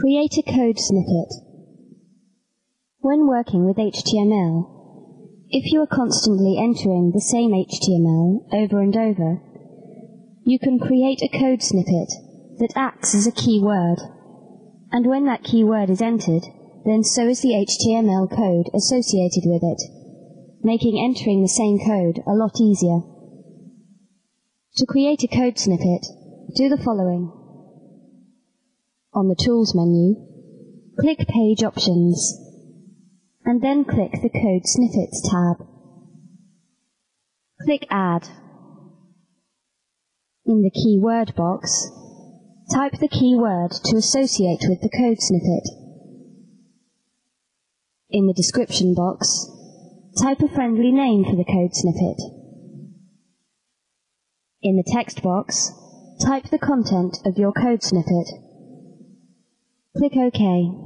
Create a code snippet. When working with HTML, if you are constantly entering the same HTML over and over, you can create a code snippet that acts as a keyword. And when that keyword is entered, then so is the HTML code associated with it, making entering the same code a lot easier. To create a code snippet, do the following. On the Tools menu, click Page Options, and then click the Code Snippets tab. Click Add. In the keyword box, type the keyword to associate with the code snippet. In the description box, type a friendly name for the code snippet. In the text box, type the content of your code snippet. Click OK.